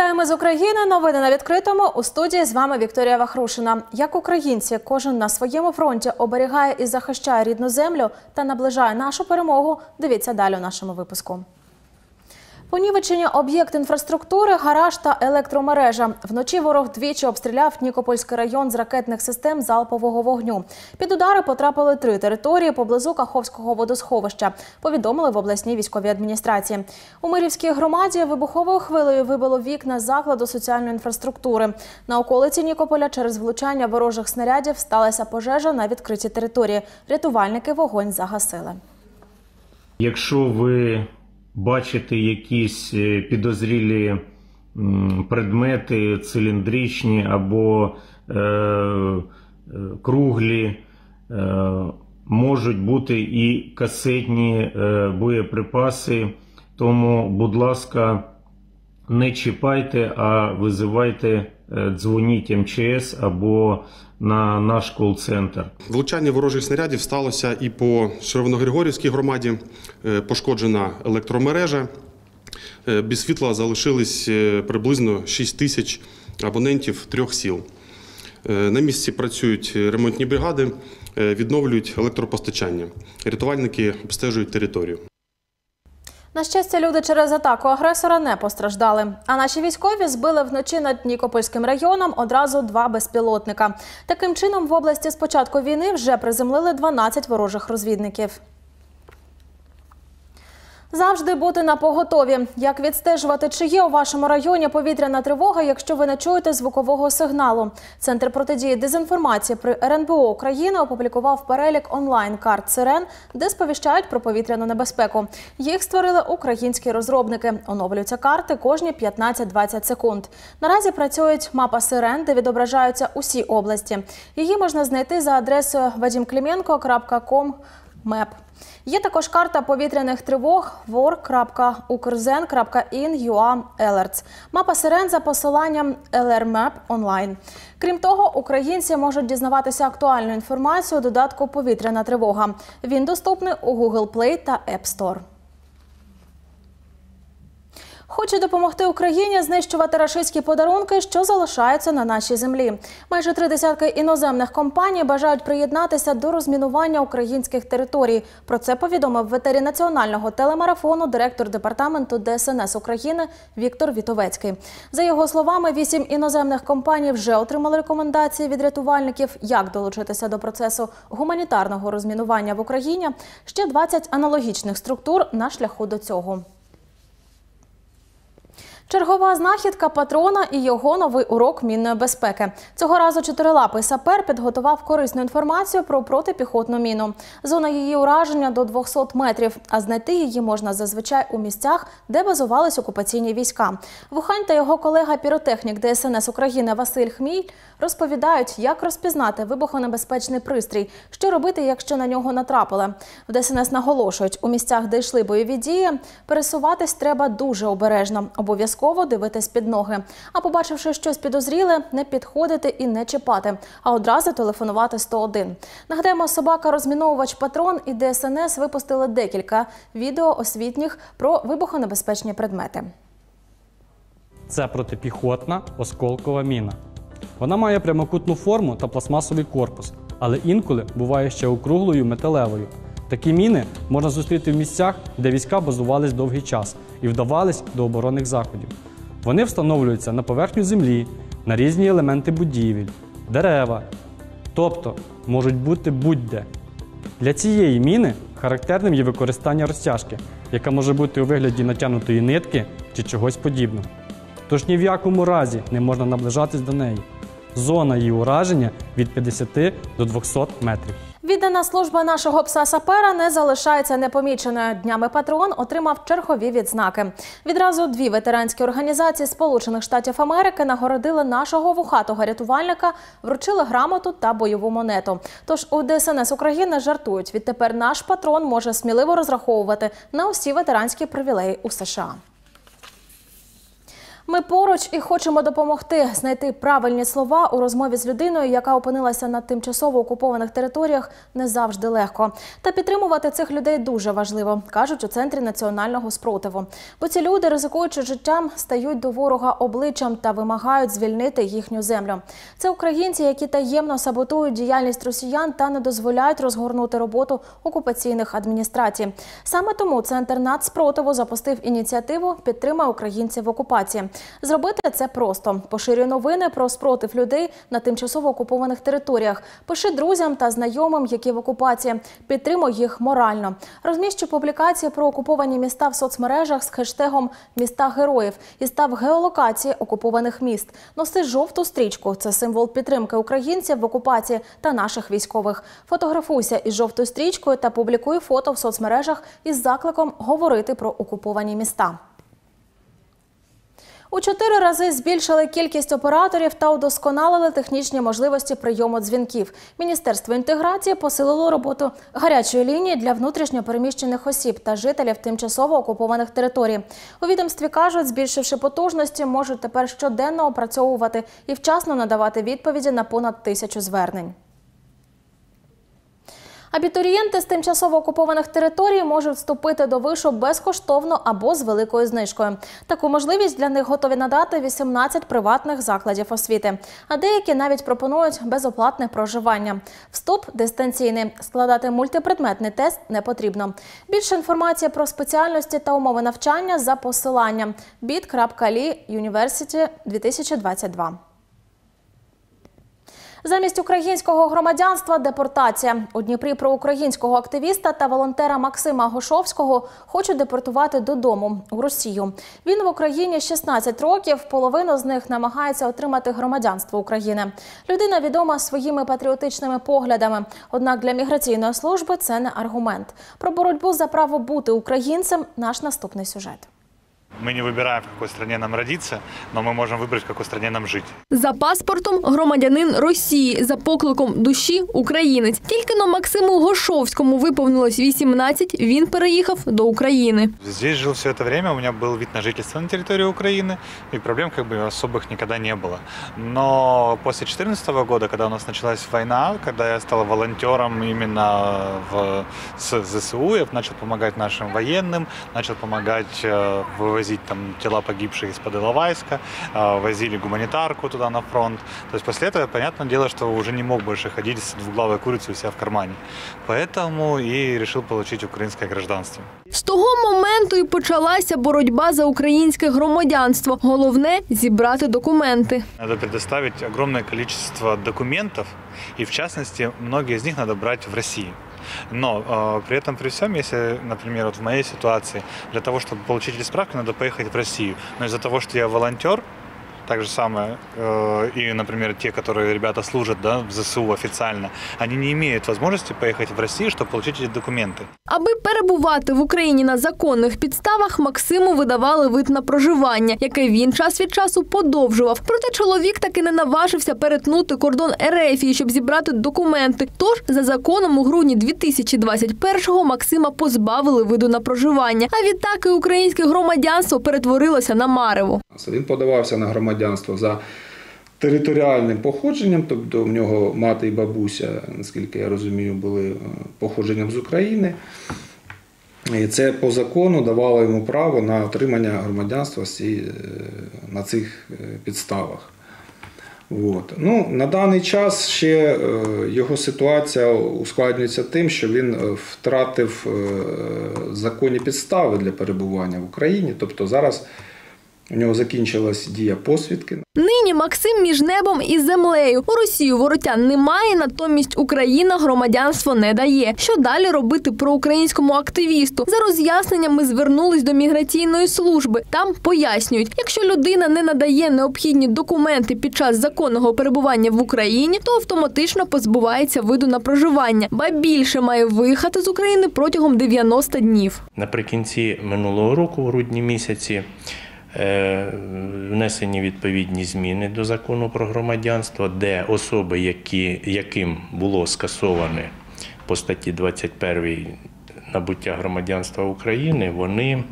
Вітаємо з України. Новини на відкритому. У студії з вами Вікторія Вахрушина. Як українці, кожен на своєму фронті оберігає і захищає рідну землю та наближає нашу перемогу. Дивіться далі у нашому випуску. Понівечення об'єкт інфраструктури, гараж та електромережа. Вночі ворог двічі обстріляв Нікопольський район з ракетних систем залпового вогню. Під удари потрапили три території поблизу Каховського водосховища. Повідомили в обласній військовій адміністрації. У Мирівській громаді вибуховою хвилею вибило вікна закладу соціальної інфраструктури. На околиці Нікополя через влучання ворожих снарядів сталася пожежа на відкритій території. Рятувальники вогонь загасили. Якщо ви бачите якісь е, підозрілі предмети циліндричні або е, е, круглі, е, можуть бути і касетні е, боєприпаси, тому, будь ласка, не чіпайте, а визивайте, дзвоніть МЧС або на наш кол-центр. Влучання ворожих снарядів сталося і по Червоногригорівській громаді. Е, Пошкоджена електромережа. Е, Без світла залишились е, приблизно 6 тисяч абонентів трьох сіл. Е, На місці працюють ремонтні бригади, е, відновлюють електропостачання. Рятувальники обстежують територію. На щастя, люди через атаку агресора не постраждали. А наші військові збили вночі над Нікопольським районом одразу два безпілотника. Таким чином, в області з початку війни вже приземлили 12 ворожих розвідників. Завжди бути на поготові. Як відстежувати, чи є у вашому районі повітряна тривога, якщо ви не чуєте звукового сигналу? Центр протидії дезінформації при РНБО України опублікував перелік онлайн-карт сирен, де сповіщають про повітряну небезпеку. Їх створили українські розробники. Оновлюються карти кожні 15-20 секунд. Наразі працюють мапа сирен, де відображаються усі області. Її можна знайти за адресою vadimklimenko.com МЕП. Є також карта повітряних тривог war.ukrzen.in.ua.alerts. Мапа сирен за посиланням LRMAP онлайн. Крім того, українці можуть дізнаватися актуальну інформацію у додатку Повітряна тривога. Він доступний у Google Play та App Store. Хоче допомогти Україні знищувати рашистські подарунки, що залишаються на нашій землі. Майже три десятки іноземних компаній бажають приєднатися до розмінування українських територій. Про це повідомив в етері національного телемарафону директор департаменту ДСНС України Віктор Вітовецький. За його словами, вісім іноземних компаній вже отримали рекомендації від рятувальників, як долучитися до процесу гуманітарного розмінування в Україні. Ще 20 аналогічних структур на шляху до цього. Чергова знахідка патрона і його новий урок мінної безпеки. Цього разу чотирилапий сапер підготував корисну інформацію про протипіхотну міну. Зона її ураження до 200 метрів, а знайти її можна зазвичай у місцях, де базувались окупаційні війська. Вухань та його колега піротехнік ДСНС України Василь Хміль розповідають, як розпізнати вибухонебезпечний пристрій, що робити, якщо на нього натрапили. В ДСНС наголошують, у місцях, де йшли бойові дії, пересуватись треба дуже обережно. Обов'язково дивитись під ноги. А побачивши щось підозріле, не підходити і не чіпати, а одразу телефонувати 101. Нагадаємо, собака розміновувач патрон і ДСНС випустили декілька відео освітніх про вибухонебезпечні предмети. Це протипіхотна осколкова міна. Вона має прямокутну форму та пластмасовий корпус, але інколи буває ще округлою металевою. Такі міни можна зустріти в місцях, де війська базувались довгий час і вдавались до оборонних заходів. Вони встановлюються на поверхню землі, на різні елементи будівель, дерева, тобто можуть бути будь-де. Для цієї міни характерним є використання розтяжки, яка може бути у вигляді натягнутої нитки чи чогось подібного. Тож ні в якому разі не можна наближатись до неї. Зона її ураження від 50 до 200 метрів. Віддана служба нашого пса сапера не залишається непоміченою. Днями патрон отримав чергові відзнаки. Відразу дві ветеранські організації Сполучених Штатів Америки нагородили нашого вухатого рятувальника, вручили грамоту та бойову монету. Тож у ДСНС України жартують. Відтепер наш патрон може сміливо розраховувати на усі ветеранські привілеї у США. Ми поруч і хочемо допомогти знайти правильні слова у розмові з людиною, яка опинилася на тимчасово окупованих територіях, не завжди легко. Та підтримувати цих людей дуже важливо, кажуть у центрі національного спротиву. Бо ці люди, ризикуючи життям, стають до ворога обличчям та вимагають звільнити їхню землю. Це українці, які таємно саботують діяльність росіян та не дозволяють розгорнути роботу окупаційних адміністрацій. Саме тому центр нацспротиву запустив ініціативу Підтримай українців в окупації. Зробити це просто. Поширюй новини про спротив людей на тимчасово окупованих територіях. Пиши друзям та знайомим, які в окупації. Підтримуй їх морально. Розміщу публікації про окуповані міста в соцмережах з хештегом Міста героїв і став геолокації окупованих міст. Носи жовту стрічку. Це символ підтримки українців в окупації та наших військових. Фотографуйся із жовтою стрічкою та публікуй фото в соцмережах із закликом говорити про окуповані міста. У чотири рази збільшили кількість операторів та удосконалили технічні можливості прийому дзвінків. Міністерство інтеграції посилило роботу гарячої лінії для внутрішньо переміщених осіб та жителів тимчасово окупованих територій. У відомстві кажуть, збільшивши потужності, можуть тепер щоденно опрацьовувати і вчасно надавати відповіді на понад тисячу звернень. Абітурієнти з тимчасово окупованих територій можуть вступити до вишу безкоштовно або з великою знижкою. Таку можливість для них готові надати 18 приватних закладів освіти. А деякі навіть пропонують безоплатне проживання. Вступ дистанційний. Складати мультипредметний тест не потрібно. Більше інформації про спеціальності та умови навчання за посиланням bit.ly University 2022. Замість українського громадянства депортація у Дніпрі про українського активіста та волонтера Максима Гошовського хочуть депортувати додому у Росію. Він в Україні 16 років. Половину з них намагається отримати громадянство України. Людина відома своїми патріотичними поглядами. Однак для міграційної служби це не аргумент. Про боротьбу за право бути українцем наш наступний сюжет. Мы не выбираем, в какой стране нам родиться, но мы можем выбрать, в какой стране нам жить. За паспортом громадянин Росії, за покликом душі українець. Тільки но Максиму Гошовському виповнилось 18, він переїхав до України. Здесь жил все это время, у меня был вид на жительство на территории Украины, и проблем как бы особых никогда не было. Но после 2014 года, когда у нас началась война, когда я стал волонтером именно в с ЗСУ, я начал помогать нашим военным, начал помогать э, вывозить там тела погибших из-под Иловайска, э, возили гуманитарку туда на фронт. То есть после этого, понятное дело, что уже не мог больше ходить с двуглавой курицей у себя в кармане. Поэтому и решил получить украинское гражданство. З того моменту і почалася боротьба за українське громадянство. Головне зібрати документи. Надо предоставить огромное количество документов, и в частности, многие из них надо брать в России. Но э, при этом, при всем, если, например, вот в моей ситуации, для того, чтобы получить эти справки, надо поехать в Россию. Но из-за того, что я волонтер, так же самое, э, и, например, те, которые ребята служат да, в ЗСУ официально, они не имеют возможности поехать в Россию, чтобы получить эти документы. Аби перебувати в Україні на законних підставах, Максиму видавали вид на проживання, яке він час від часу подовжував. Проте чоловік таки не наважився перетнути кордон Ерефії, щоб зібрати документи. Тож за законом у грудні 2021-го Максима позбавили виду на проживання. А відтак і українське громадянство перетворилося на марево. Він подавався на громадянство за територіальним походженням, тобто в нього мати і бабуся, наскільки я розумію, були е, походженням з України. І це по закону давало йому право на отримання громадянства е, на цих е, підставах. От. Ну, на даний час ще його ситуація ускладнюється тим, що він втратив законні підстави для перебування в Україні. Тобто зараз у нього закінчилась дія посвідки. Нині Максим між небом і землею. У Росію воротян немає, натомість Україна громадянство не дає. Що далі робити про українському активісту? За роз'ясненням ми звернулись до міграційної служби. Там пояснюють, якщо людина не надає необхідні документи під час законного перебування в Україні, то автоматично позбувається виду на проживання, ба більше має виїхати з України протягом 90 днів. Наприкінці минулого року, в грудні місяці, внесені відповідні зміни до закону про громадянство, де особи, які, яким було скасоване по статті 21 набуття громадянства України, вони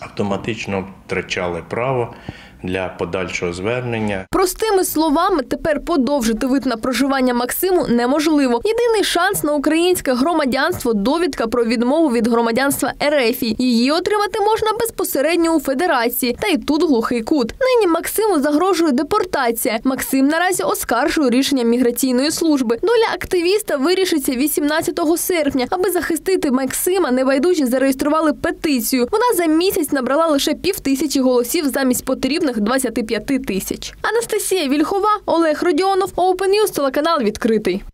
автоматично втрачали право для подальшого звернення. Простими словами, тепер подовжити вид на проживання Максиму неможливо. Єдиний шанс на українське громадянство довідка про відмову від громадянства РФ. Її отримати можна безпосередньо у федерації. Та й тут глухий кут. Нині Максиму загрожує депортація. Максим наразі оскаржує рішення міграційної служби. Доля активіста вирішиться 18 серпня. Аби захистити Максима, небайдужі зареєстрували петицію. Вона за місяць набрала лише пів тисячі голосів замість потрібних 25 тисяч. Анастасія Вільхова, Олег Родіонов, Open News, телеканал відкритий.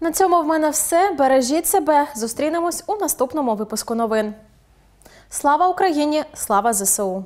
На цьому в мене все. Бережіть себе. Зустрінемось у наступному випуску новин. Слава Україні! Слава ЗСУ!